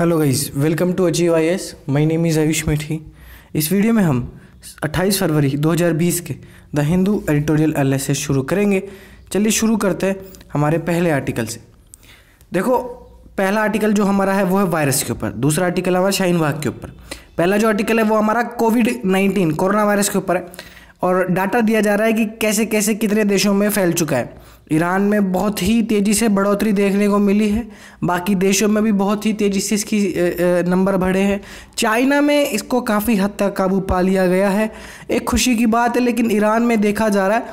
Hello guys welcome to achieve I S my name is Ayush Methi इस video में हम 28 फरवरी 2020 के the Hindu editorial analysis शुरू करेंगे। चलिए शुरू करते हैं हमारे पहले आर्टिकल से। देखो, पहला आर्टिकल जो हमारा है, वो है वायरस के ऊपर। दूसरा आर्टिकल हमारा शाहीन बाग के ऊपर। पहला जो आर्टिकल है, वो हमारा कोविड नाइन्टीन, कोरोना वायरस के ऊपर है। और डाटा दिया जा रहा है कि कैसे कैसे कितने देशों में फैल चुका है। ईरान में बहुत ही तेज़ी से बढ़ोतरी देखने को मिली है। बाकी देशों में भी बहुत ही तेज़ी से इसकी नंबर बढ़े हैं। चाइना में इसको काफ़ी हद तक काबू पा लिया गया है। एक खुशी की बात है, लेकिन ईरान में देखा जा रहा है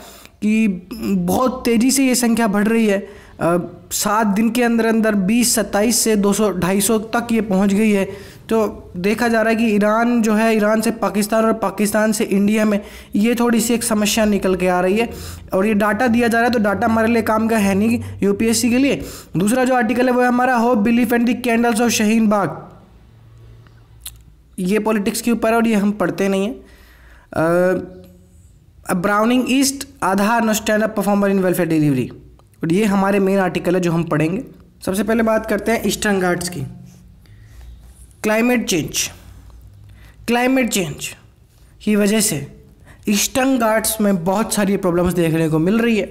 कि बहुत तेज़ी से ये संख्या बढ़ रही है। सात दिन के अंदर अंदर बीस, सत्ताईस से दो सौ, ढाई सौ तक ये पहुँच गई है। तो देखा जा रहा है कि ईरान जो है, ईरान से पाकिस्तान और पाकिस्तान से इंडिया में ये थोड़ी सी एक समस्या निकल के आ रही है और ये डाटा दिया जा रहा है तो डाटा हमारे लिए काम का है नहीं यूपीएससी के लिए। दूसरा जो आर्टिकल है, वो है हमारा hope belief and the candles of Shaheen Bagh ये पॉलिटिक्स के ऊपर है और ये हम पढ़ते नहीं हैं। Browning east Aadhaar no stand up performer in welfare delivery और ये हमारे मेन आर्टिकल है जो हम पढ़ेंगे। सबसे पहले बात करते हैं ईस्टर्न घाट्स की। Climate change. क्लाइमेट चेंज की वजह से ईस्टर्न घाट्स में बहुत सारी प्रॉब्लम्स देखने को मिल रही है।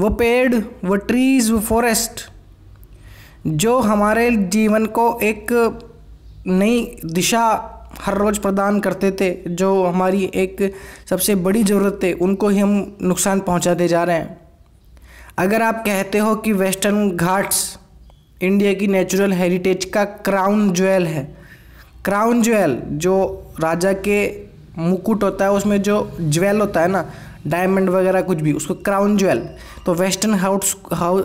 वो पेड़, वो ट्रीज़ वो फॉरेस्ट जो हमारे जीवन को एक नई दिशा हर रोज़ प्रदान करते थे, जो हमारी एक सबसे बड़ी ज़रूरत थे, उनको ही हम नुकसान पहुंचाते जा रहे हैं। अगर आप कहते हो कि वेस्टर्न घाट्स इंडिया की नेचुरल हेरिटेज का क्राउन ज्वेल है। क्राउन ज्वेल जो राजा के मुकुट होता है, उसमें जो ज्वेल होता है ना, डायमंड वगैरह कुछ भी, उसको क्राउन ज्वेल। तो वेस्टर्न हाउट्स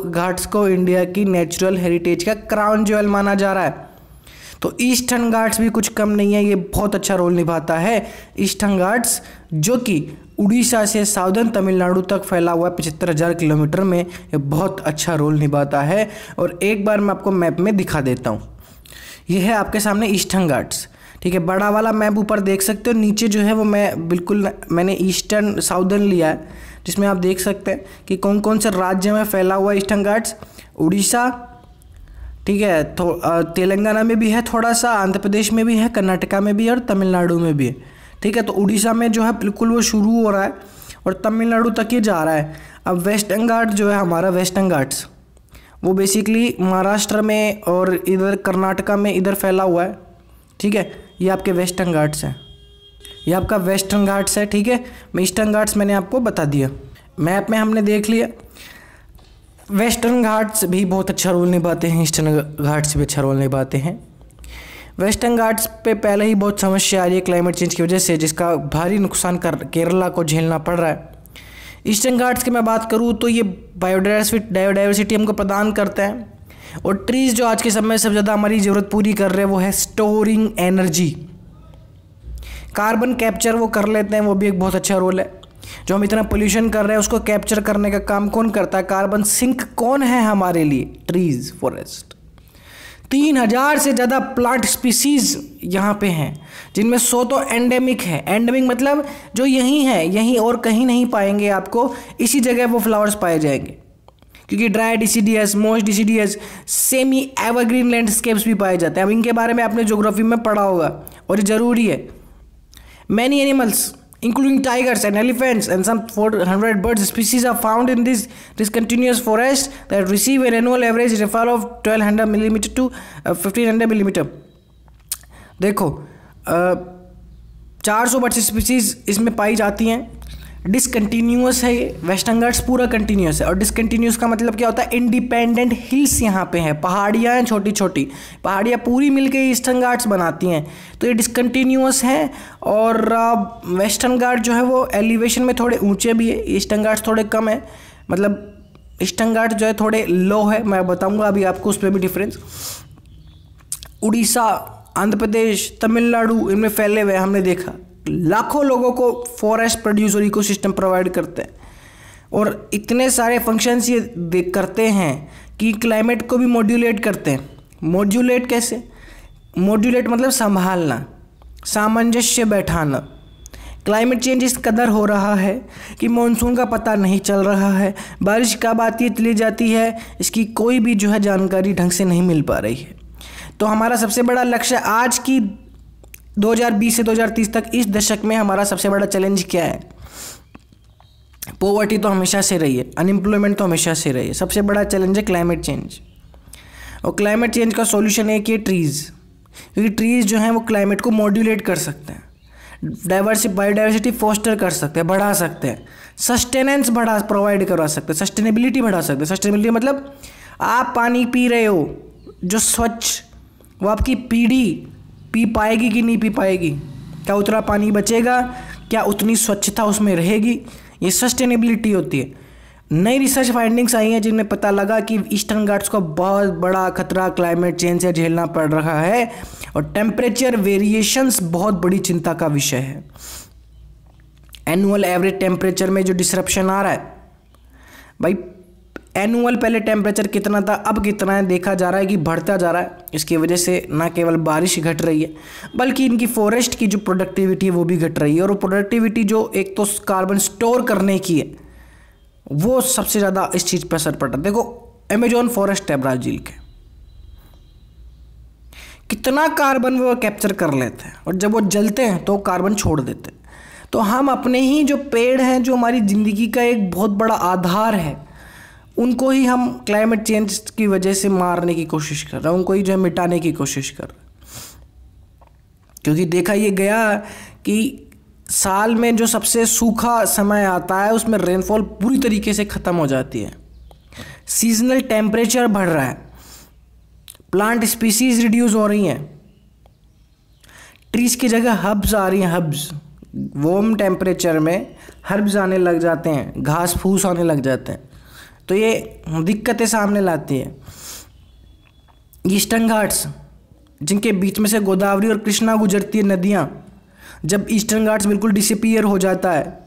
घाट्स को इंडिया की नेचुरल हेरिटेज का क्राउन ज्वेल माना जा रहा है। तो ईस्टर्न घाट्स भी कुछ कम नहीं है, ये बहुत अच्छा रोल निभाता है ईस्टर्न घाट्स, जो कि उड़ीसा से साउदर्न तमिलनाडु तक फैला हुआ पचहत्तर हज़ार किलोमीटर में ये बहुत अच्छा रोल निभाता है और एक बार मैं आपको मैप में दिखा देता हूँ। ये है आपके सामने ईस्टर्न घाट्स ठीक है, बड़ा वाला मैप ऊपर देख सकते हो, नीचे जो है वो मैं बिल्कुल मैंने ईस्टर्न, साउदर्न लिया है, जिसमें आप देख सकते हैं कि कौन कौन से राज्य में फैला हुआ ईस्टर्न घाट्स उड़ीसा, ठीक है तो तेलंगाना में भी है थोड़ा सा, आंध्र प्रदेश में भी है, कर्नाटका में भी है और तमिलनाडु में भी है। ठीक है तो उड़ीसा में जो है बिल्कुल वो शुरू हो रहा है और तमिलनाडु तक ये जा रहा है। अब वेस्टर्न घाट जो है हमारा वेस्टर्न घाट्स वो बेसिकली महाराष्ट्र में और इधर कर्नाटका में इधर फैला हुआ है। ठीक है, ये आपके वेस्टर्न घाट्स हैं। ये आपका वेस्टर्न घाट्स है, ठीक है? ईस्टर्न घाट्स मैंने आपको बता दिया। मैप में हमने देख लिया। वेस्टर्न घाट्स भी बहुत अच्छा रोल निभाते हैं ईस्टर्न घाट्स भी अच्छा रोल निभाते हैं। वेस्टर्न घाट्स पे पहले ही बहुत समस्या आ रही है क्लाइमेट चेंज की वजह से, जिसका भारी नुकसान कर केरला को झेलना पड़ रहा है। ईस्टर्न घाट्स की मैं बात करूँ तो ये बायोडाइवर्सिटी बायोडाइवर्सिटी हमको प्रदान करते हैं। और ट्रीज़ जो आज के समय में सबसे ज़्यादा हमारी ज़रूरत पूरी कर रहे हैं, वो है स्टोरिंग एनर्जी कार्बन कैप्चर वो कर लेते हैं, वो भी एक बहुत अच्छा रोल है। जो हम इतना पोल्यूशन कर रहे हैं, उसको कैप्चर करने का काम कौन करता है? कार्बन सिंक कौन है हमारे लिए? ट्रीज फॉरेस्ट तीन हज़ार से ज़्यादा प्लांट स्पीसीज यहाँ पे हैं, जिनमें सौ तो एंडेमिक है। एंडेमिक मतलब जो यहीं है, यहीं और कहीं नहीं पाएँगे आपको, इसी जगह वो फ्लावर्स पाए जाएँगे। क्योंकि dry deciduous most deciduous semi evergreen landscapes भी पाए जाते हैं। अब इनके बारे में आपने जोग्राफी में पढ़ा होगा, और ये ज़रूरी है। Many animals including tigers and elephants and some 400 bird species are found in this discontinuous forest that receive an annual average rainfall of 1200 millimeter to uh, 1500 millimeter देखो चार सौ बर्ड स्पीसीज इसमें पाई जाती हैं डिसकंटिन्यूस है ये. वेस्टर्न घाट्स पूरा कंटिन्यूस है. और डिसकंटिन्यूस का मतलब क्या होता है? इंडिपेंडेंट हिल्स यहाँ पे हैं. पहाड़ियाँ हैं छोटी छोटी पहाड़ियाँ पूरी मिलके ईस्टर्न घाट्स बनाती हैं. तो ये डिसकंटिन्यूस हैं और वेस्टर्न घाट जो है वो एलिवेशन में थोड़े ऊँचे भी है. ईस्टर्न घाट्स थोड़े कम है. मतलब ईस्टर्न घाट जो है थोड़े लो है. मैं बताऊँगा अभी आपको उस पर भी डिफरेंस उड़ीसा, आंध्र प्रदेश, तमिलनाडु, इनमें फैले हुए हमने देखा। लाखों लोगों को फॉरेस्ट प्रोड्यूस और इकोसिस्टम प्रोवाइड करते हैं। और इतने सारे फ़ंक्शंस ये करते हैं कि क्लाइमेट को भी मॉड्यूलेट करते हैं। मॉड्यूलेट कैसे? मॉड्यूलेट मतलब संभालना, सामंजस्य बैठाना। क्लाइमेट चेंज इस कदर हो रहा है कि मानसून का पता नहीं चल रहा है, बारिश कब आती है चली जाती है, इसकी कोई भी जो है जानकारी ढंग से नहीं मिल पा रही है। तो हमारा सबसे बड़ा लक्ष्य आज की 2020 से 2030 तक इस दशक में हमारा सबसे बड़ा चैलेंज क्या है? पोवर्टी तो हमेशा से रही है अनएम्प्लॉयमेंट तो हमेशा से रही है। सबसे बड़ा चैलेंज है क्लाइमेट चेंज और क्लाइमेट चेंज का सॉल्यूशन है कि ट्रीज़ क्योंकि ट्रीज़ जो हैं वो क्लाइमेट को मॉड्यूलेट कर सकते हैं। डाइवर्सिटी बायोडाइवर्सिटी फोस्टर कर सकते हैं, बढ़ा सकते हैं। सस्टेनेंस बढ़ा प्रोवाइड करवा सकते हैं सस्टेनेबिलिटी बढ़ा सकते हैं। सस्टेनेबिलिटी मतलब आप पानी पी रहे हो, जो स्वच्छ, वो आपकी पीढ़ी पी पाएगी कि नहीं पी पाएगी? क्या उतना पानी बचेगा? क्या उतनी स्वच्छता उसमें रहेगी? ये सस्टेनेबिलिटी होती है। नई रिसर्च फाइंडिंग्स आई हैं जिनमें पता लगा कि ईस्टर्न घाट्स को बहुत बड़ा खतरा क्लाइमेट चेंज से झेलना पड़ रहा है और टेम्परेचर वेरिएशंस बहुत बड़ी चिंता का विषय है। एनुअल एवरेज टेम्परेचर में जो डिसरप्शन आ रहा है, भाई एनुअल पहले टेम्परेचर कितना था, अब कितना है, देखा जा रहा है कि बढ़ता जा रहा है। इसकी वजह से ना केवल बारिश घट रही है, बल्कि इनकी फॉरेस्ट की जो प्रोडक्टिविटी है, वो भी घट रही है। और वो प्रोडक्टिविटी जो एक तो कार्बन स्टोर करने की है, वो सबसे ज़्यादा इस चीज़ पर असर पड़ रहा है। देखो अमेजोन फॉरेस्ट है ब्राज़ील के। कितना कार्बन वो कैप्चर कर लेते हैं, और जब वो जलते हैं तो कार्बन छोड़ देते हैं। तो हम अपने ही जो पेड़ हैं, जो हमारी ज़िंदगी का एक बहुत बड़ा आधार है उनको ही हम क्लाइमेट चेंज की वजह से मारने की कोशिश कर रहे हैं, उनको ही जो है मिटाने की कोशिश कर रहे हैं। क्योंकि देखा ये गया कि साल में जो सबसे सूखा समय आता है, उसमें रेनफॉल पूरी तरीके से ख़त्म हो जाती है। सीजनल टेम्परेचर बढ़ रहा है। प्लांट स्पीसीज रिड्यूस हो रही हैं। ट्रीज की जगह हब्स आ रही हैं हब्स वॉर्म टेम्परेचर में हर्ब्स आने लग जाते हैं, घास फूस आने लग जाते हैं। तो ये दिक्कतें सामने लाती है। ईस्टर्न घाट्स जिनके बीच में से गोदावरी और कृष्णा गुजरती है नदियाँ, जब ईस्टर्न घाट्स बिल्कुल डिसपियर हो जाता है।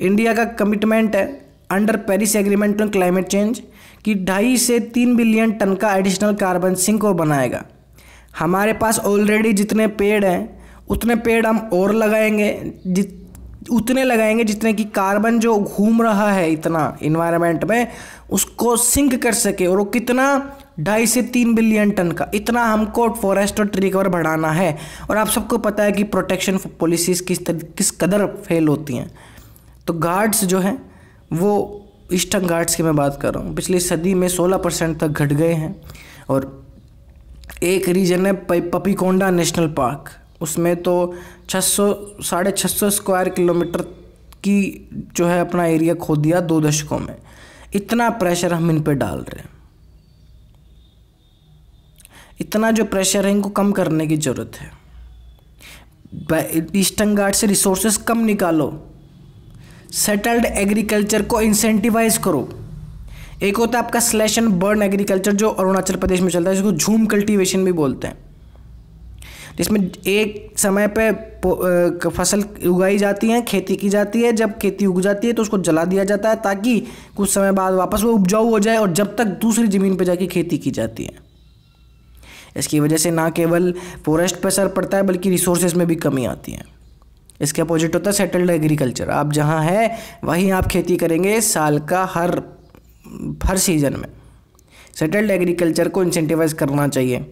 इंडिया का कमिटमेंट है under Paris agreement on climate change कि ढाई से तीन बिलियन टन का एडिशनल कार्बन सिंक वो बनाएगा। हमारे पास ऑलरेडी जितने पेड़ हैं, उतने पेड़ हम और लगाएँगे, जित उतने लगाएँगे जितने कि कार्बन जो घूम रहा है इतना इन्वायरमेंट में उसको सिंक कर सके। और वो कितना? ढाई से तीन बिलियन टन का। इतना हमको फॉरेस्ट और ट्री कवर बढ़ाना है। और आप सबको पता है कि प्रोटेक्शन पॉलिसीज़ किस तर, किस कदर फेल होती हैं। तो गार्ड्स जो हैं वो ईस्टर्न गार्ड्स की मैं बात कर रहा हूँ। पिछली सदी में 16 परसेंट तक घट गए हैं। और एक रीजन है पपीकोंडा नेशनल पार्क। उसमें तो छः सौ, साढ़े छः सौ स्क्वायर किलोमीटर की जो है अपना एरिया खो दिया दो दशकों में। इतना प्रेशर हम इन पर डाल रहे हैं। इतना जो प्रेशर है, इनको कम करने की ज़रूरत है। ईस्टर्न गार्ड से रिसोर्सेज कम निकालो। सेटल्ड एग्रीकल्चर को इंसेंटिवाइज करो। एक होता है आपका स्लैश एंड बर्न एग्रीकल्चर जो अरुणाचल प्रदेश में चलता है, जिसको झूम कल्टीवेशन भी बोलते हैं। जिसमें एक समय पे फ़सल उगाई जाती है, खेती की जाती है। जब खेती उग जाती है तो उसको जला दिया जाता है ताकि कुछ समय बाद वापस वो उपजाऊ हो जाए और जब तक दूसरी ज़मीन पर जाके खेती की जाती है। इसकी वजह से ना केवल फॉरेस्ट पर असर पड़ता है, बल्कि रिसोर्सेज में भी कमी आती है। इसके अपोजिट होता है सेटल्ड एग्रीकल्चर आप जहाँ हैं, वहीं आप खेती करेंगे साल का हर हर सीज़न में। सेटल्ड एग्रीकल्चर को इंसेंटिवाइज करना चाहिए।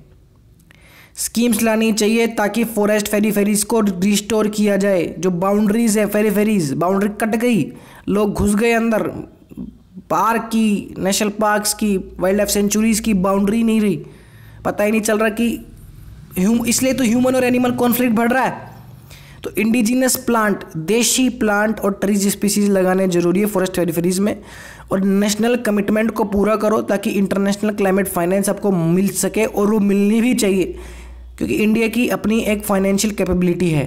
स्कीम्स लानी चाहिए ताकि फॉरेस्ट फेरी फेरीज को रिस्टोर किया जाए। जो बाउंड्रीज है फेरी फेरीज बाउंड्री कट गई, लोग घुस गए अंदर। पार्क की नेशनल पार्क्स की वाइल्ड लाइफ सेंचुरीज की बाउंड्री नहीं रही। पता ही नहीं चल रहा कि इसलिए तो ह्यूमन और एनिमल कॉन्फ्लिक्ट बढ़ रहा है। तो इंडिजिनस प्लांट देशी प्लांट और ट्रीज स्पीसीज लगाने ज़रूरी है फॉरेस्ट टेरिफरीज में। और नेशनल कमिटमेंट को पूरा करो ताकि इंटरनेशनल क्लाइमेट फाइनेंस आपको मिल सके और वो मिलनी भी चाहिए। क्योंकि इंडिया की अपनी एक फाइनेंशियल कैपेबिलिटी है।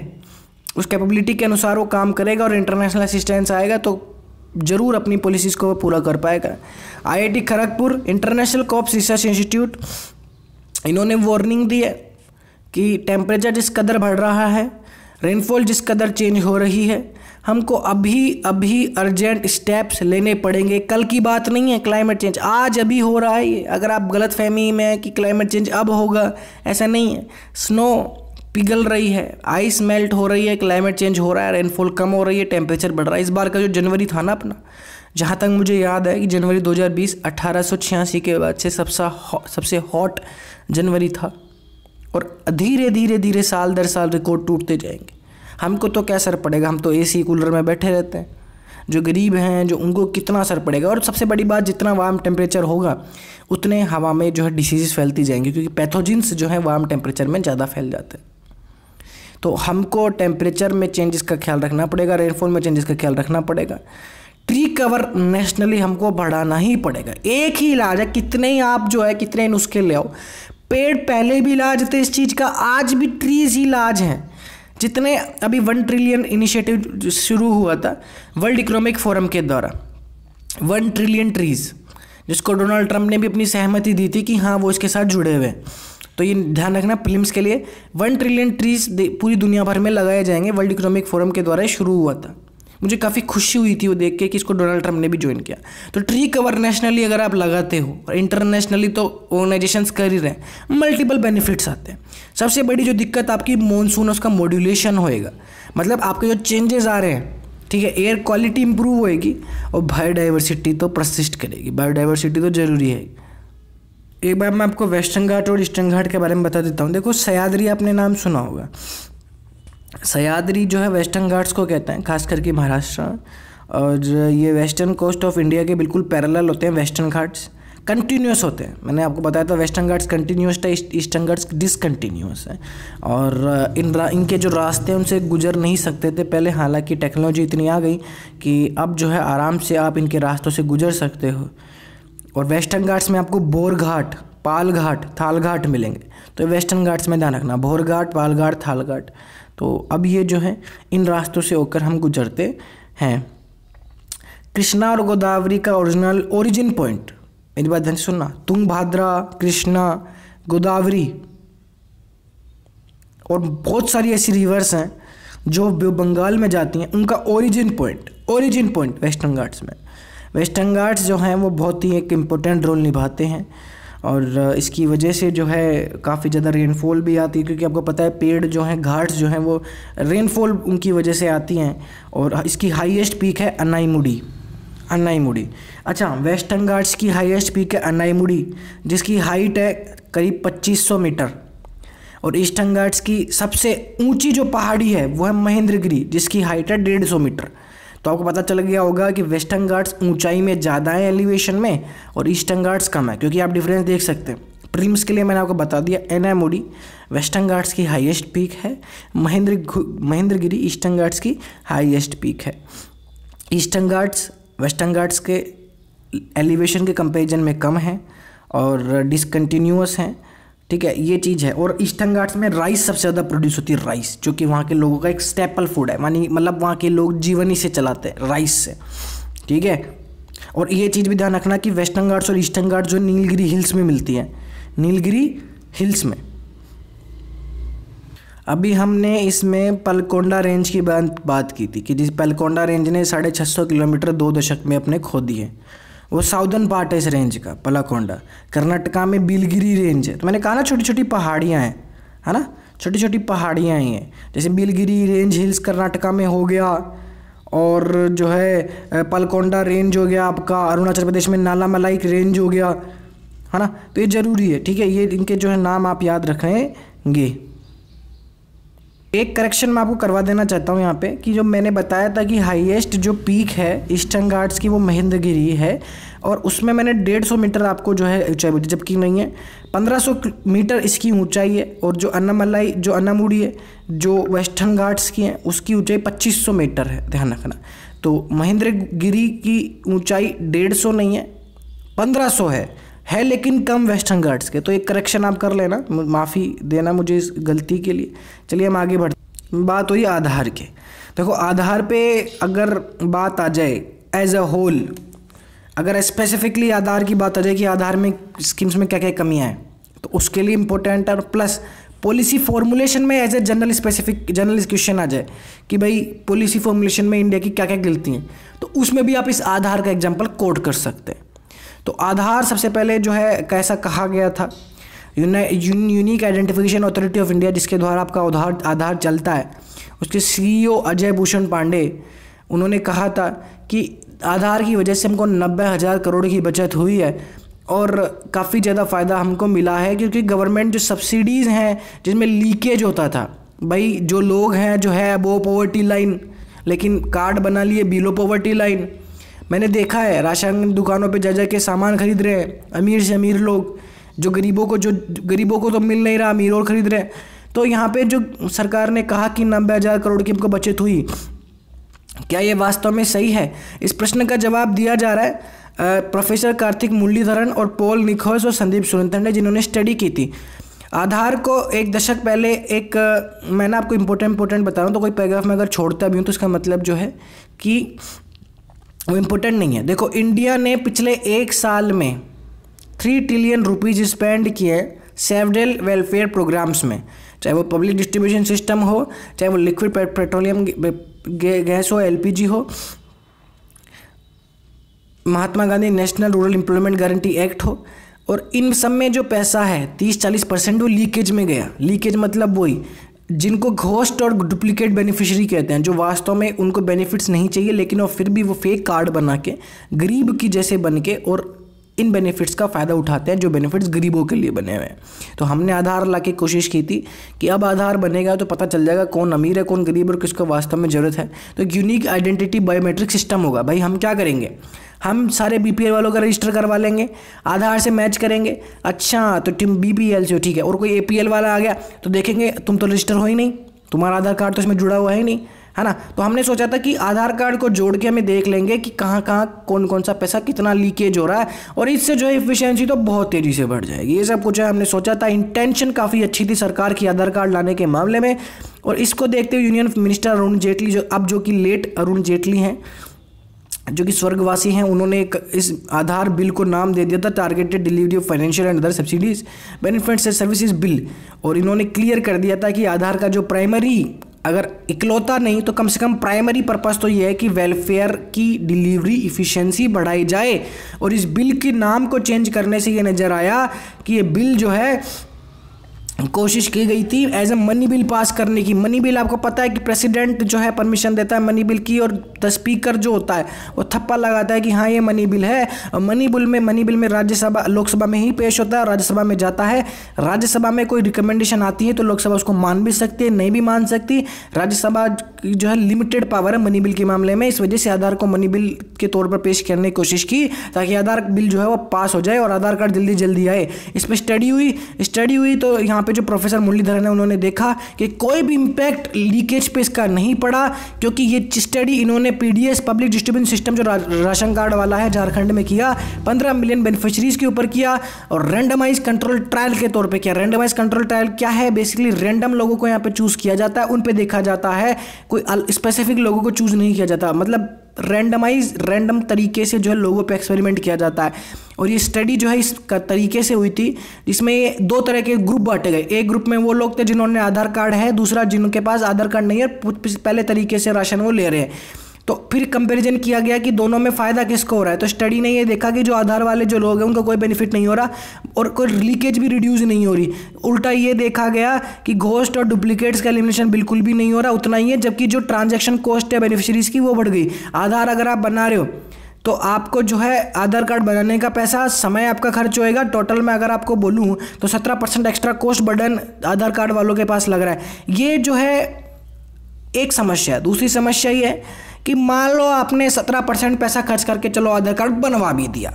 उस कैपेबिलिटी के अनुसार वो काम करेगा और इंटरनेशनल असिस्टेंस आएगा तो ज़रूर अपनी पॉलिसीज़ को पूरा कर पाएगा। IIT Kharagpur international crops research institute इन्होंने वार्निंग दी है कि टेम्परेचर जिस कदर बढ़ रहा है रेनफॉल जिस कदर चेंज हो रही है हमको अभी अभी अर्जेंट स्टेप्स लेने पड़ेंगे। कल की बात नहीं है क्लाइमेट चेंज आज अभी हो रहा है ये। अगर आप गलत फहमी में है कि क्लाइमेट चेंज अब होगा, ऐसा नहीं है। स्नो पिघल रही है। आइस मेल्ट हो रही है क्लाइमेट चेंज हो रहा है रेनफॉल कम हो रही है टेम्परेचर बढ़ रहा है। इस बार का जो जनवरी था ना अपना, जहाँ तक मुझे याद है कि जनवरी 2020 1886 के बाद से सबसे सबसे हॉट जनवरी था। और धीरे धीरे धीरे साल दर साल रिकॉर्ड टूटते जाएँगे। हमको तो क्या असर पड़ेगा? हम तो एसी कूलर में बैठे रहते हैं। जो गरीब हैं, जो उनको कितना असर पड़ेगा? और सबसे बड़ी बात, जितना वार्म टेम्परेचर होगा, उतने हवा में जो है डिसीज़ फैलती जाएँगी, क्योंकि पैथोजिन्स जो है वार्म टेम्परेचर में ज़्यादा फैल जाते हैं। तो हमको टेम्परेचर में चेंजेस का ख्याल रखना पड़ेगा रेनफॉल में चेंजेस का ख्याल रखना पड़ेगा। ट्री कवर नेशनली हमको बढ़ाना ही पड़ेगा। एक ही इलाज है, कितने ही आप जो है, कितने नुस्खे ले आओ। पेड़ पहले भी इलाज थे इस चीज़ का, आज भी ट्रीज ही इलाज हैं। जितने अभी वन ट्रिलियन इनिशिएटिव शुरू हुआ था वर्ल्ड इकोनॉमिक फोरम के द्वारा, वन ट्रिलियन ट्रीज़ जिसको डोनाल्ड ट्रंप ने भी अपनी सहमति दी थी कि हाँ वो इसके साथ जुड़े हुए तो ये ध्यान रखना फिल्म्स के लिए, वन ट्रिलियन ट्रीज पूरी दुनिया भर में लगाए जाएँगे वर्ल्ड इकोनॉमिक फोरम के द्वारा शुरू हुआ था। मुझे काफ़ी खुशी हुई थी वो देख के कि इसको डोनाल्ड ट्रंप ने भी ज्वाइन किया। तो ट्री कवर नेशनली अगर आप लगाते हो, और इंटरनेशनली तो ऑर्गेनाइजेशन कर ही रहे हैं मल्टीपल बेनिफिट्स आते हैं। सबसे बड़ी जो दिक्कत आपकी मानसून उसका मॉड्यूलेशन होएगा। मतलब आपके जो चेंजेस आ रहे हैं, ठीक है एयर क्वालिटी इंप्रूव होएगी, और बायोडाइवर्सिटी तो प्रसिस्ट करेगी। बायोडाइवर्सिटी तो ज़रूरी है। एक बार मैं आपको वेस्टर्न घाट और ईस्टर्न घाट के बारे में बता देता हूँ। देखो सयादरी आपने नाम सुना होगा। सयाद्री जो है वेस्टर्न घाट्स को कहते हैं, खास करके महाराष्ट्र। और ये वेस्टर्न कोस्ट ऑफ़ इंडिया के बिल्कुल पैरेलल होते हैं वेस्टर्न घाट्स। कंटिन्यूस होते हैं। मैंने आपको बताया था वेस्टर्न घाट्स कंटिन्यूस था ईस्टर्न घाट्स डिसकंटिन्यूस है। और इन इनके जो रास्ते हैं, उनसे गुजर नहीं सकते थे पहले, हालाँकि टेक्नोलॉजी इतनी आ गई कि अब जो है आराम से आप इनके रास्तों से गुजर सकते हो। और वेस्टर्न घाट्स में आपको बोर घाट, पाल घाट, थाल घाट मिलेंगे। तो वेस्टर्न घाट्स में ध्यान रखना भोर घाट, पाल घाट, थाल घाट। तो अब ये जो है, इन रास्तों से होकर हम गुजरते हैं। कृष्णा और गोदावरी का ओरिजिनल ओरिजिन पॉइंट मेरी बात ध्यान से सुनना। तुंग, भाद्रा, कृष्णा, गोदावरी और बहुत सारी ऐसी रिवर्स हैं जो बंगाल में जाती हैं। उनका origin point origin point Western Ghats में। वेस्टर्न घाट्स जो हैं, वो बहुत ही एक इम्पोर्टेंट रोल निभाते हैं। और इसकी वजह से जो है काफ़ी ज़्यादा रेनफॉल भी आती है, क्योंकि आपको पता है पेड़ जो हैं, घाट्स जो हैं, वो रेनफॉल उनकी वजह से आती हैं। और इसकी हाईएस्ट पीक है अन्नाईमुड़ी अन्नाईमुड़ी। अच्छा वेस्टर्न घाट्स की हाईएस्ट पीक है अन्नाईमुड़ी, जिसकी हाइट है करीब 2500 मीटर। और ईस्टर्न घाट्स की सबसे ऊँची जो पहाड़ी है, वो है महेंद्रगिरी, जिसकी हाइट है डेढ़ सौ मीटर। तो आपको पता चल गया होगा कि वेस्टर्न घाट्स ऊंचाई में ज़्यादा है एलिवेशन में और ईस्टर्न घाट्स कम है, क्योंकि आप डिफरेंस देख सकते हैं। प्रीम्स के लिए मैंने आपको बता दिया Anamudi Western Ghats की हाईएस्ट पीक है। महेंद्र महेंद्रगिरी ईस्टर्न घाट्स की हाईएस्ट पीक है। ईस्टर्न घाट्स, वेस्टर्न घाट्स के एलिवेशन के कंपेरिजन में कम है और डिसकन्टीन्यूस हैं। ठीक है, ये चीज़ है। और ईस्टर्न घाट्स में राइस सबसे ज़्यादा प्रोड्यूस होती है राइस जो कि वहाँ के लोगों का एक स्टेपल फ़ूड है। मानी मतलब वहाँ के लोग जीवनी से चलाते हैं राइस से। ठीक है? और ये चीज़ भी ध्यान रखना कि वेस्टर्न घाट्स और ईस्टर्न घाट्स जो नीलगिरी हिल्स में मिलती है। नीलगिरी हिल्स में। अभी हमने इसमें पलकोंडा रेंज की बात बात की थी कि जिस पलकोंडा रेंज ने साढ़े छः सौ किलोमीटर दो दशक में अपने खो दिए। वो साउदर्न पार्ट है इस रेंज का, पलाकोंडा। कर्नाटका में बिलगिरी रेंज है। तो मैंने कहा ना छोटी छोटी पहाड़ियाँ हैं, है ना? छोटी छोटी पहाड़ियाँ ही हैं। जैसे बिलगिरी रेंज हिल्स कर्नाटका में हो गया, और जो है पलकोंडा रेंज हो गया आपका, अरुणाचल प्रदेश में नाला मलाइक रेंज हो गया, है ना? तो ये ज़रूरी है, ठीक है? ये इनके जो है नाम आप याद रखेंगे। एक करेक्शन मैं आपको करवा देना चाहता हूँ यहाँ पे कि जो मैंने बताया था कि हाईएस्ट जो पीक है ईस्टर्न घाट्स की वो महेंद्रगिरी है और उसमें मैंने डेढ़ सौ मीटर आपको जो है ऊंचाई बोली जबकि नहीं है, पंद्रह सौ मीटर इसकी ऊंचाई है और जो अन्नामलाई, जो अन्नामुड़ी है, जो वेस्टर्न घाट्स की है, उसकी ऊंचाई पच्चीस सौ मीटर है, ध्यान रखना। तो महेंद्रगिरी की ऊंचाई डेढ़ नहीं है, पंद्रह है। है लेकिन कम वेस्टर्न घाट्स के। तो एक करेक्शन आप कर लेना माफ़ी देना मुझे इस गलती के लिए। चलिए हम आगे बढ़ बात हुई आधार के। देखो, आधार पे अगर बात आ जाए एज अ होल अगर स्पेसिफिकली आधार की बात आ जाए कि आधार में स्कीम्स में क्या क्या कमियाँ हैं तो उसके लिए इम्पोर्टेंट और प्लस पॉलिसी फॉर्मुलेशन में as a general specific general question आ जाए कि भाई पॉलिसी फॉर्मुलेशन में इंडिया की क्या क्या गलती हैं। तो उसमें भी आप इस आधार का एग्ज़ाम्पल कोड कर सकते हैं। तो आधार सबसे पहले जो है कैसा कहा गया था? Unique identification authority of India जिसके द्वारा आपका आधार आधार चलता है। उसके सीईओ अजय भूषण पांडे, उन्होंने कहा था कि आधार की वजह से हमको नब्बे हज़ार करोड़ की बचत हुई है और काफ़ी ज़्यादा फ़ायदा हमको मिला है क्योंकि गवर्नमेंट जो सब्सिडीज़ हैं जिसमें लीकेज होता था, भाई जो लोग हैं, जो है वो पॉवर्टी लाइन लेकिन कार्ड बना लिए बिलो पॉवर्टी लाइन मैंने देखा है, राशन दुकानों पे जा जा के सामान खरीद रहे हैं, अमीर से अमीर लोग, जो गरीबों को, जो गरीबों को तो मिल नहीं रहा, अमीर और खरीद रहे तो यहाँ पे जो सरकार ने कहा कि नब्बे हज़ार करोड़ की हमको बचत हुई, क्या ये वास्तव में सही है? इस प्रश्न का जवाब दिया जा रहा है प्रोफेसर कार्तिक मुरलीधरन और पॉल निखोस और संदीप सुरंतन ने, जिन्होंने स्टडी की थी। आधार को एक दशक पहले एक मैंने आपको इम्पोर्टेंट इम्पोर्टेंट बता रहा हूँ तो कोई पैराग्राफ में अगर छोड़ता भी हूँ तो इसका मतलब जो है कि वो इम्पोर्टेंट नहीं है। देखो इंडिया ने पिछले एक साल में थ्री ट्रिलियन रुपीज़ स्पेंड किए सेवरल वेलफेयर प्रोग्राम्स में। चाहे वो पब्लिक डिस्ट्रीब्यूशन सिस्टम हो, चाहे वो लिक्विड पेट्रोलियम गैस हो एलपीजी हो। Mahatma Gandhi national rural employment guarantee act हो। और इन सब में जो पैसा है, तीस चालीस परसेंट वो लीकेज में गया। लीकेज मतलब वही जिनको घोस्ट और डुप्लीकेट बेनिफिशरी कहते हैं, जो वास्तव में उनको बेनिफिट्स नहीं चाहिए, लेकिन वो फिर भी वो फेक कार्ड बना के, गरीब की जैसे बन के और इन बेनिफिट्स का फ़ायदा उठाते हैं, जो बेनिफिट्स गरीबों के लिए बने हुए हैं। तो हमने आधार ला के कोशिश की थी कि अब आधार बनेगा तो पता चल जाएगा कौन अमीर है, कौन गरीब और किसको वास्तव में ज़रूरत है। तो एक यूनिक आइडेंटिटी बायोमेट्रिक सिस्टम होगा। भाई, हम क्या करेंगे? हम सारे बीपीएल वालों का रजिस्टर करवा लेंगे, आधार से मैच करेंगे। अच्छा तो टीम बीपीएल से हो, ठीक है। और कोई एपीएल वाला आ गया तो देखेंगे तुम तो रजिस्टर हो ही नहीं। तुम्हारा आधार कार्ड तो इसमें जुड़ा हुआ है ही नहीं। है ना? तो हमने सोचा था कि आधार कार्ड को जोड़ के हमें देख लेंगे कि कहाँ कहाँ कौन कौन सा पैसा कितना लीकेज हो रहा है और इससे जो है इफिशियंसी तो बहुत तेज़ी से बढ़ जाएगी। ये सब कुछ है, हमने सोचा था। इंटेंशन काफ़ी अच्छी थी सरकार की आधार कार्ड लाने के मामले में और इसको देखते हुए यूनियन मिनिस्टर अरुण जेटली जो, अब जो कि लेट अरुण जेटली हैं, जो कि स्वर्गवासी हैं, उन्होंने एक इस आधार बिल को नाम दे दिया था targeted delivery of financial and other subsidies benefits and services bill और इन्होंने क्लियर कर दिया था कि आधार का जो प्राइमरी अगर इकलौता नहीं तो कम से कम प्राइमरी पर्पस तो ये है कि वेलफेयर की डिलीवरी इफ़िशेंसी बढ़ाई जाए। और इस बिल के नाम को चेंज करने से ये नज़र आया कि ये बिल जो है कोशिश की गई थी as a money bill pass करने की। मनी बिल आपको पता है कि प्रेसिडेंट जो है परमिशन देता है मनी बिल की और द स्पीकर जो होता है, वो थप्पा लगाता है कि हाँ ये मनी बिल है। और मनी बिल में मनी बिल में राज्यसभा, लोकसभा में ही पेश होता है राज्यसभा में जाता है। राज्यसभा में कोई रिकमेंडेशन आती है तो लोकसभा उसको मान भी सकती है, नहीं भी मान सकती। राज्यसभा जो है लिमिटेड पावर है मनी बिल के मामले में, इस वजह से आधार को मनी बिल के तौर पर पेश करने की कोशिश की ताकि आधार बिल जो है वो पास हो जाए और आधार कार्ड जल्दी जल्दी आए। इस पर स्टडी हुई स्टडी हुई तो यहाँ पे जो प्रोफेसर मुरलीधरन है, उन्होंने देखा कि कोई भी इम्पैक्ट लीकेज पे इसका नहीं पड़ा, क्योंकि ये स्टडी इन्होंने पीडीएस पब्लिक डिस्ट्रीब्यूशन सिस्टम जो राशन कार्ड वाला है, झारखंड में किया, पंद्रह मिलियन बेनिफिशरीज के ऊपर किया और रेंडमाइज कंट्रोल ट्रायल के तौर पर किया। रेंडमाइज कंट्रोल ट्रायल क्या है? बेसिकली रेंडम लोगों को यहाँ पे चूज़ किया जाता है, उन पर देखा जाता है, कोई स्पेसिफिक लोगों को चूज़ नहीं किया जाता। मतलब रैंडमाइज रैंडम तरीके से जो है लोगों पे एक्सपेरिमेंट किया जाता है। और ये स्टडी जो है इस तरीके से हुई थी, जिसमें दो तरह के ग्रुप बांटे गए। एक ग्रुप में वो लोग थे जिन्होंने आधार कार्ड है, दूसरा जिनके पास आधार कार्ड नहीं है पहले तरीके से राशन वो ले रहे हैं। तो फिर कंपैरिजन किया गया कि दोनों में फ़ायदा किसको हो रहा है? तो स्टडी ने ये देखा कि जो आधार वाले जो लोग हैं, उनको कोई बेनिफिट नहीं हो रहा और कोई लीकेज भी रिड्यूस नहीं हो रही। उल्टा ये देखा गया कि घोस्ट और डुप्लीकेट्स का एलिमिनेशन बिल्कुल भी नहीं हो रहा, उतना ही है, जबकि जो ट्रांजेक्शन कॉस्ट है बेनिफिशरीज की, वो बढ़ गई। आधार अगर आप बना रहे हो तो आपको जो है आधार कार्ड बनाने का पैसा, समय आपका खर्च होएगा। टोटल में अगर आपको बोलूँ तो सत्रह percent extra cost burden Aadhaar card वालों के पास लग रहा है। ये जो है एक समस्या है। दूसरी समस्या ये है कि मान लो आपने सत्रह परसेंट पैसा खर्च करके चलो आधार कार्ड बनवा भी दिया।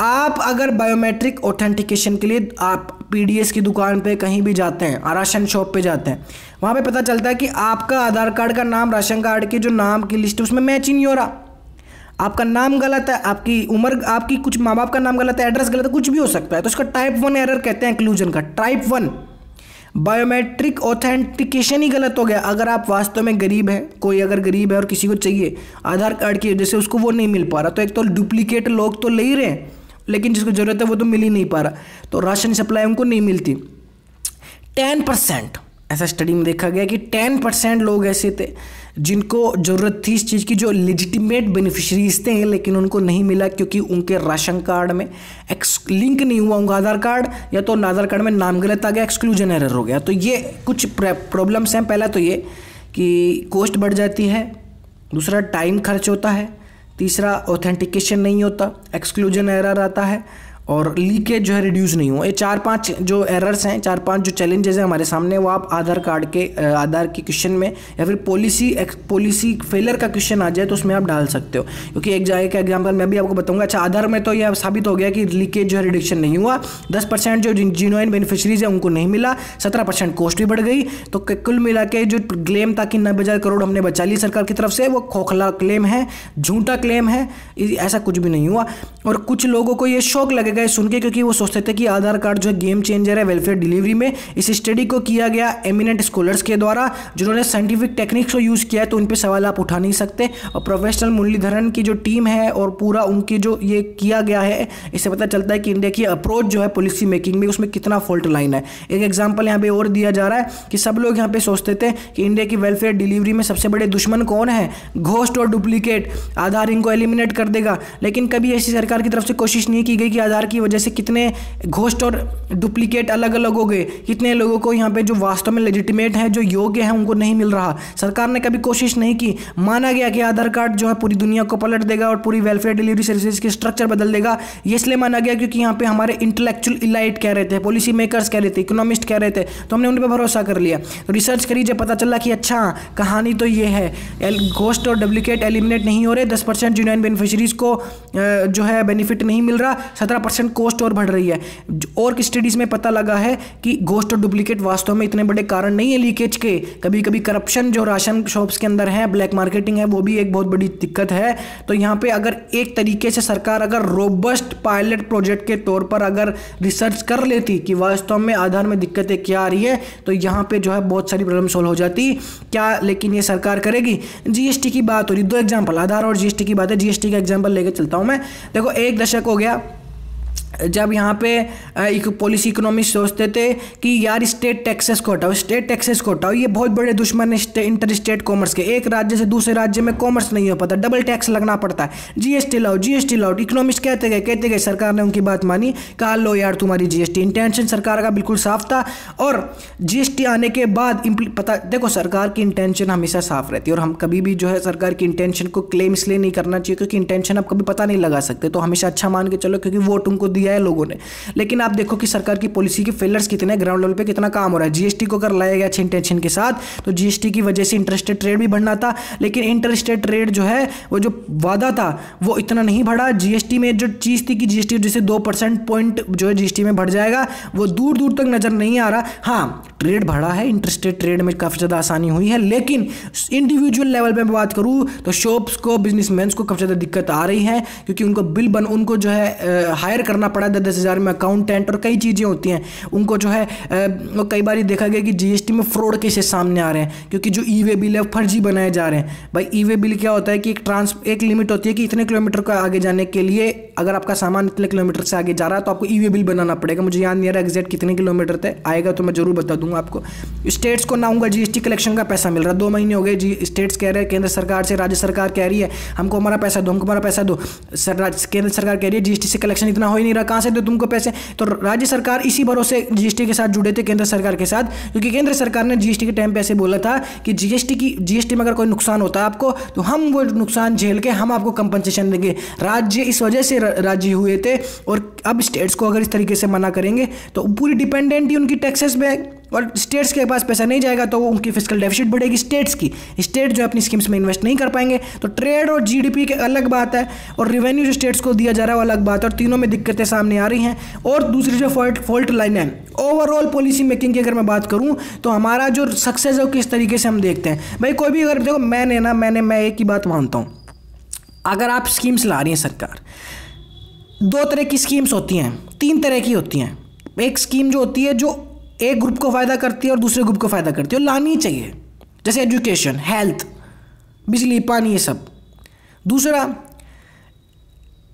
आप अगर बायोमेट्रिक ऑथेंटिकेशन के लिए आप पीडीएस की दुकान पे कहीं भी जाते हैं, राशन शॉप पे जाते हैं, वहाँ पे पता चलता है कि आपका आधार कार्ड का नाम, राशन कार्ड के जो नाम की लिस्ट है, उसमें मैच ही नहीं हो रहा। आपका नाम गलत है, आपकी उम्र, आपकी कुछ माँ बाप का नाम गलत है एड्रेस गलत है, कुछ भी हो सकता है। तो इसका टाइप वन एरर कहते हैं इंक्लूजन का टाइप वन बायोमेट्रिक ऑथेंटिकेशन ही गलत हो गया। अगर आप वास्तव में गरीब हैं, कोई अगर गरीब है और किसी को चाहिए आधार कार्ड की वजह से उसको वो नहीं मिल पा रहा तो एक तो डुप्लीकेट लोग तो ले ही रहे हैं, लेकिन जिसको ज़रूरत है वो तो मिल ही नहीं पा रहा। तो राशन सप्लाई उनको नहीं मिलती। टेन परसेंट ऐसा स्टडी में देखा गया कि टेन परसेंट लोग ऐसे थे। जिनको ज़रूरत थी इस चीज़ की, जो लेजिटिमेट बेनिफिशरीज थे, लेकिन उनको नहीं मिला क्योंकि उनके राशन कार्ड में एक्स लिंक नहीं हुआ। उनका आधार कार्ड या तो आधार कार्ड में नाम गलत आ गया एक्सक्लूजन एरर हो गया। तो ये कुछ प्रॉब्लम्स हैं। पहला तो ये कि कॉस्ट बढ़ जाती है, दूसरा टाइम खर्च होता है, तीसरा ऑथेंटिकेशन नहीं होता एक्सक्लूजन एरर आता है। और लीकेज जो है रिड्यूस नहीं हुआ। ये चार पाँच जो एरर्स हैं, चार पाँच जो चैलेंजेस हैं हमारे सामने, वो आप आधार कार्ड के आधार के क्वेश्चन में या फिर पॉलिसी पॉलिसी फेलर का क्वेश्चन आ जाए तो उसमें आप डाल सकते हो। क्योंकि एक जाए का एग्ज़ाम्पल मैं भी आपको बताऊँगा अच्छा आधार में तो यह साबित हो गया कि लीकेज जो है रिडक्शन नहीं हुआ। दस परसेंट जो जिनोइन बेनिफिशरीज है उनको नहीं मिला, सत्रह परसेंट कॉस्ट भी बढ़ गई। तो कुल मिला के जो क्लेम था कि नब्बे हज़ार करोड़ हमने बचा ली सरकार की तरफ़ से, वो खोखला क्लेम है, झूठा क्लेम है ऐसा कुछ भी नहीं हुआ। और कुछ लोगों को ये शौक लगेगा गए सुन के, क्योंकि वो सोचते थे कि आधार कार्ड जो है गेम चेंजर है वेलफेयर डिलीवरी में। इस स्टडी को किया गया एमिनेंट स्कॉलर्स के द्वारा, जिन्होंने साइंटिफिक टेक्निक्स को यूज़ किया है तो उन पर सवाल आप उठा नहीं सकते। और प्रोफेशनल मुरलीधरन की जो टीम है और पूरा उनकी जो ये किया गया है, इससे पता चलता है कि इंडिया की अप्रोच जो है पॉलिसी मेकिंग में, उसमें कितना फॉल्ट लाइन है। एक एग्ज़ाम्पल यहाँ पे और दिया जा रहा है कि सब लोग यहाँ पे सोचते थे कि इंडिया की वेलफेयर डिलीवरी में सबसे बड़े दुश्मन कौन है? घोस्ट और डुप्लीकेट आधार इनको एलिमिनेट कर देगा। लेकिन कभी ऐसी सरकार की तरफ़ से कोशिश नहीं की गई कि आधार की वजह से कितने घोष्ट और डुप्लीकेट अलग अलग हो गए। कितने लोगों को यहाँ पे जो वास्तव में लेजिटिमेट है, जो योग्य है, उनको नहीं मिल रहा। सरकार ने कभी कोशिश नहीं की। माना गया कि आधार कार्ड जो है पूरी दुनिया को पलट देगा और पूरी वेलफेयर डिलीवरी सर्विसेज़ की स्ट्रक्चर बदल देगा। ये इसलिए माना गया क्योंकि यहाँ पे हमारे इंटेलेक्चुअल इलाइट कह रहे थे पॉलिसी मेकर्स कह रहे थे इकोनॉमिस्ट कह रहे थे तो हमने उन पर भरोसा कर लिया। तो रिसर्च करी, जब पता चला कि अच्छा कहानी तो ये है घोस्ट और डुप्लीकेट एलिमिनेट नहीं हो रहे, दस परसेंट यूनियन बेनिफिशरीज को जो है बेनिफिट नहीं मिल रहा, सत्रह परसेंट कॉस्ट और बढ़ रही है। और स्टडीज़ में पता लगा है कि गोस्ट और डुप्लीकेट वास्तव में इतने बड़े कारण नहीं है लीकेज के। कभी कभी करप्शन जो राशन शॉप्स के अंदर है ब्लैक मार्केटिंग है, वो भी एक बहुत बड़ी दिक्कत है। तो यहाँ पे अगर एक तरीके से सरकार अगर रोबस्ट पायलट प्रोजेक्ट के तौर पर अगर रिसर्च कर लेती कि वास्तव में आधार में दिक्कतें क्या आ रही है तो यहाँ पे जो है बहुत सारी प्रॉब्लम सॉल्व हो जाती। क्या लेकिन ये सरकार करेगी? जीएसटी की बात हो रही, दो एग्ज़ाम्पल आधार और जीएसटी की बात है। जीएसटी का एग्ज़ाम्पल लेकर चलता हूँ मैं। देखो, एक दशक हो गया जब यहाँ पे एक पॉलिसी इकोनॉमिस्ट सोचते थे कि यार स्टेट टैक्सेस को हटाओ स्टेट टैक्सेस को हटाओ, ये बहुत बड़े दुश्मन है इंटर स्टेट कॉमर्स के। एक राज्य से दूसरे राज्य में कॉमर्स नहीं हो पाता डबल टैक्स लगना पड़ता है। जीएसटी लाओ जीएसटी लाओ। इकोनॉमिस्ट कहते गए कहते गए, सरकार ने उनकी बात मानी, कहा, लो यार, तुम्हारी जीएसटी इंटेंशन सरकार का बिल्कुल साफ़ था और जीएसटी आने के बाद पता, देखो, सरकार की इंटेंशन हमेशा साफ़ रहती है और हम कभी भी जो है सरकार की इंटेंशन को क्लेम इसलिए नहीं करना चाहिए क्योंकि इंटेंशन आप कभी पता नहीं लगा सकते तो हमेशा अच्छा मान के चलो क्योंकि वोट उनको दिया है लोगों ने। लेकिन आप देखो कि सरकार की पॉलिसी के फेलर्स कितने ग्राउंड लेवल पे कितना काम हो रहा है। जीएसटी को अगर लाया गया अच्छे इंटेंशन के साथ तो जीएसटी की वजह से इंटरेस्टेड ट्रेड भी बढ़ना था। लेकिन इंटरेस्टेड ट्रेड जो है, वो जो वादा था, वो इतना नहीं बढ़ा। जीएसटी में जो चीज़ थी कि जीएसटी जैसे दो परसेंट पॉइंट जो है जीएसटी में बढ़ जाएगा, वो दूर दूर तक नज़र नहीं आ रहा। हाँ ट्रेड बढ़ा है इंटरेस्टेड ट्रेड में काफ़ी ज़्यादा आसानी हुई है। लेकिन इंडिविजुअल लेवल पे बात करूँ तो शॉप्स को बिजनेसमैन को काफ़ी ज़्यादा दिक्कत आ रही है, क्योंकि उनको बिल बन, उनको जो है हायर करना पड़ा दस दस हज़ार में अकाउंटेंट और कई चीज़ें होती हैं। उनको जो है कई बार देखा गया कि जीएसटी में फ्रॉड केसेस सामने आ रहे हैं, क्योंकि जो ई वे बिल है फर्जी बनाए जा रहे हैं। भाई ई वे बिल क्या होता है कि एक ट्रांस एक लिमिट होती है कि इतने किलोमीटर का आगे जाने के लिए अगर आपका सामान इतने किलोमीटर से आगे जा रहा है तो आपको ई वे बिल बनाना पड़ेगा। मुझे याद नहीं आ रहा एग्जैक्ट कितने किलोमीटर थे, आएगा तो मैं ज़रूर बता दूँगा आपको। स्टेट्स को ना होगा जीएसटी कलेक्शन का पैसा मिल रहा है। दो महीने हो गए, जी स्टेट्स कह रहे हैं, केंद्र सरकार से, राज्य सरकार कह रही है, हमको हमारा पैसा दो, हमको हमारा पैसा दो। केंद्र सरकार कह रही है जीएसटी से कलेक्शन इतना हो ही नहीं रहा कहाँ से दो तुमको पैसे? तो राज्य सरकार इसी भरोसे जीएसटी के साथ जुड़े थे, केंद्र सरकार के साथ, क्योंकि केंद्र सरकार ने जीएसटी के टाइम पे ऐसे बोला था कि जीएसटी की जीएसटी में अगर कोई नुकसान होता है आपको तो हम वो नुकसान झेल के हम आपको कंपनसेशन देंगे। राज्य इस वजह से राज़ी हुए थे और अब स्टेट्स को अगर इस तरीके से मना करेंगे तो पूरी डिपेंडेंट ही उनकी टैक्सेस में और स्टेट्स के पास पैसा नहीं जाएगा तो उनकी फ़िज़िकल डेफिसिट बढ़ेगी स्टेट्स की। स्टेट जो अपनी स्कीम्स में इन्वेस्ट नहीं कर पाएँगे। तो ट्रेड और जीडीपी के अलग बात है, और रिवेन्यू जो स्टेट्स को दिया जा रहा है वो अलग बात है, और तीनों में दिक्कतें सामने आ रही हैं। और दूसरी जो फॉल्ट फॉल्ट लाइन है ओवरऑल पॉलिसी मेकिंग की अगर मैं बात करूँ तो हमारा जो सक्सेस है वो किस तरीके से हम देखते हैं। भाई, कोई भी अगर, देखो, मैंने ना, मैंने, मैं एक ही बात मानता हूँ। अगर आप स्कीम्स ला रही हैं सरकार, दो तरह की स्कीम्स होती हैं, तीन तरह की होती हैं। एक स्कीम जो होती है जो एक ग्रुप को फ़ायदा करती है और दूसरे ग्रुप को फ़ायदा करती है। और लानी चाहिए। जैसे एजुकेशन, हेल्थ, बिजली, पानी, ये सब। दूसरा,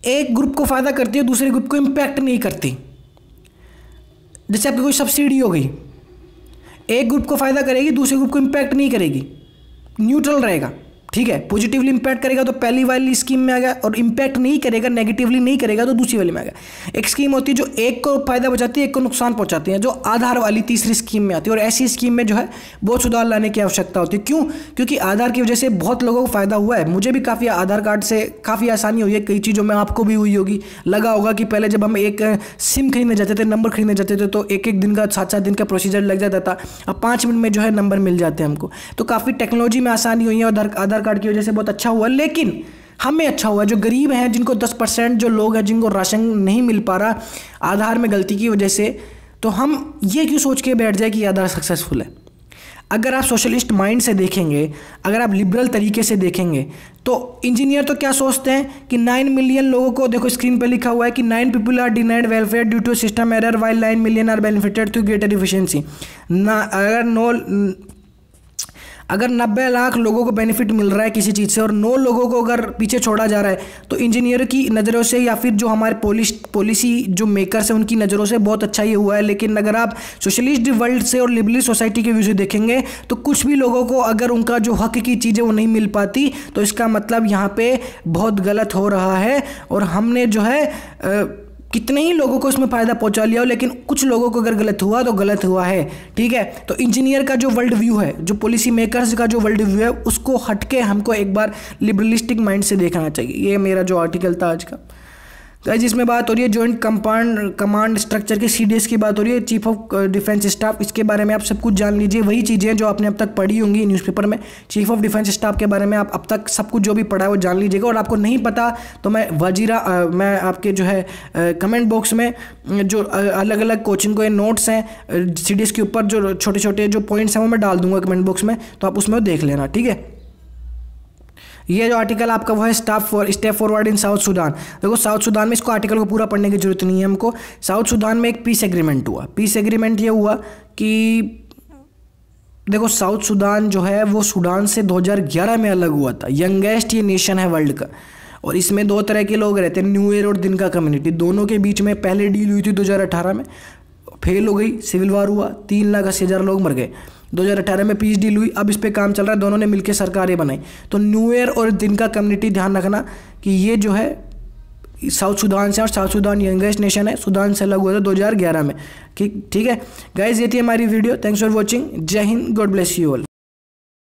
एक ग्रुप को फ़ायदा करती है दूसरे ग्रुप को इम्पैक्ट नहीं करती। जैसे आपकी कोई सब्सिडी हो गई। एक ग्रुप को फ़ायदा करेगी, दूसरे ग्रुप को इम्पैक्ट नहीं करेगी। न्यूट्रल रहेगा। ठीक है पॉजिटिवली इंपैक्ट करेगा तो पहली वाली स्कीम में आ गया और इंपैक्ट नहीं करेगा नेगेटिवली नहीं करेगा तो दूसरी वाली में आ गया। एक स्कीम होती है जो एक को फ़ायदा बचाती है, एक को नुकसान पहुंचाती है, जो आधार वाली तीसरी स्कीम में आती है और ऐसी स्कीम में जो है, बहुत सुधार लाने की आवश्यकता होती है। क्यों? क्योंकि आधार की वजह से बहुत लोगों को फ़ायदा हुआ है। मुझे भी काफ़ी आधार कार्ड से काफ़ी आसानी हुई है, कई चीज़ों में आपको भी हुई होगी। लगा होगा कि पहले जब हम एक सिम खरीदने जाते थे नंबर खरीदने जाते थे तो एक एक दिन का सात सात दिन का प्रोसीजर लग जाता था। अब पाँच मिनट में जो है नंबर मिल जाते हैं हमको। तो काफ़ी टेक्नोलॉजी में आसानी हुई है और आधार कार्ड की वजह से बहुत अच्छा हुआ, लेकिन हमें अच्छा हुआ, जो गरीब हैं, जिनको दस परसेंट जो लोग हैं, जिनको राशन नहीं मिल पा रहा, आधार में गलती की वजह से तो हम ये क्यों सोच के बैठ जाए कि आधार सक्सेसफुल है? अगर आप सोशलिस्ट माइंड से देखेंगे, अगर आप लिबरल तरीके से देखेंगे तो इंजीनियर तो क्या सोचते हैं कि नाइन मिलियन लोगों को, देखो स्क्रीन पर लिखा हुआ है कि nine people are denied welfare due to system error while nine million are benefited to greater efficiency ना, अगर नो अगर नब्बे लाख लोगों को बेनिफिट मिल रहा है किसी चीज़ से और नौ लोगों को अगर पीछे छोड़ा जा रहा है तो इंजीनियर की नज़रों से या फिर जो हमारे पॉलिश पॉलिसी जो मेकर्स हैं, उनकी नज़रों से बहुत अच्छा ये हुआ है। लेकिन अगर आप सोशलिस्ट वर्ल्ड से और लिबरल सोसाइटी के व्यू से देखेंगे तो कुछ भी लोगों को अगर उनका जो हक की चीज़ें वो नहीं मिल पाती तो इसका मतलब यहाँ पे बहुत गलत हो रहा है। और हमने जो है कितने ही लोगों को इसमें फ़ायदा पहुँचा लिया हो, लेकिन कुछ लोगों को अगर गलत हुआ तो गलत हुआ है, ठीक है? तो इंजीनियर का जो वर्ल्ड व्यू है, जो पॉलिसी मेकर्स का जो वर्ल्ड व्यू है, उसको हटके हमको एक बार लिबरलिस्टिक माइंड से देखना चाहिए। ये मेरा जो आर्टिकल था आज का। गाइज़ इसमें बात हो रही है जॉइंट कंपाउंड कमांड स्ट्रक्चर की सीडीएस की बात हो रही है चीफ ऑफ़ डिफेंस स्टाफ इसके बारे में आप सब कुछ जान लीजिए। वही चीज़ें जो आपने अब तक पढ़ी होंगी न्यूज़पेपर में। चीफ ऑफ़ डिफेंस स्टाफ के बारे में आप अब तक सब कुछ जो भी पढ़ा है वो जान लीजिएगा। और आपको नहीं पता तो मैं वजीरा मैं आपके जो है कमेंट बॉक्स में जो अलग अलग कोचिंग को नोट्स हैं सीडीएस के ऊपर जो छोटे छोटे जो पॉइंट्स हैं वो मैं डाल दूँगा कमेंट बॉक्स में तो आप उसमें देख लेना, ठीक है? ये जो आर्टिकल आपका वो है staff for step forward in South Sudan देखो साउथ सूडान में इसको आर्टिकल को पूरा पढ़ने की ज़रूरत नहीं है हमको। साउथ सूडान में एक पीस एग्रीमेंट हुआ। पीस एग्रीमेंट ये हुआ कि देखो साउथ सूडान जो है वो सूडान से 2011 में अलग हुआ था। यंगेस्ट ये नेशन है वर्ल्ड का। और इसमें दो तरह के लोग रहते हैं न्यू ईयर और दिन का कम्युनिटी दोनों के बीच में पहले डील हुई थी 2018 में। फेल हो गई सिविल वार हुआ, तीन लाख अस्सी हज़ार लोग मर गए। 2018 में पीएचडी डील हुई अब इस पर काम चल रहा है, दोनों ने मिलकर सरकारें बनाई। तो न्यू ईयर और दिन का कम्युनिटी ध्यान रखना कि ये जो है साउथ सुदान से और साउथ सुदान यंगेस्ट नेशन है सुदान से अलग हुआ था 2011 में। ठीक ठीक है? गाइज़ ये थी हमारी video thanks for watching Jai Hind God bless you all